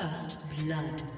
First blood.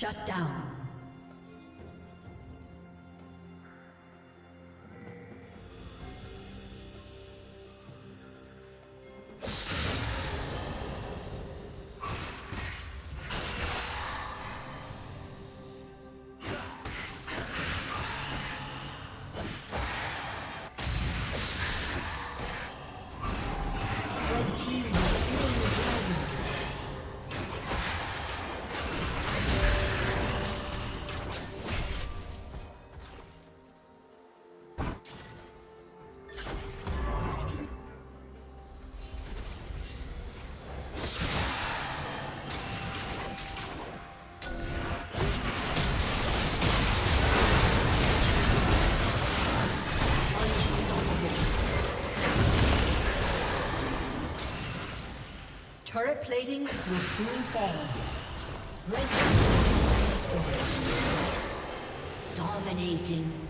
Shut down. Turret plating will soon fall. Red destroyed. Dominating.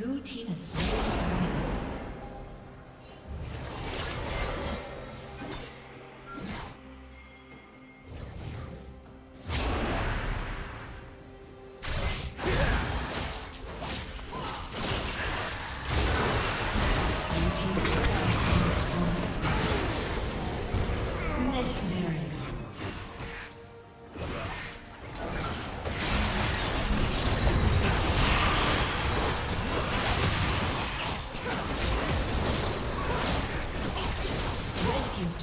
Blue team has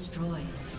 Destroyed.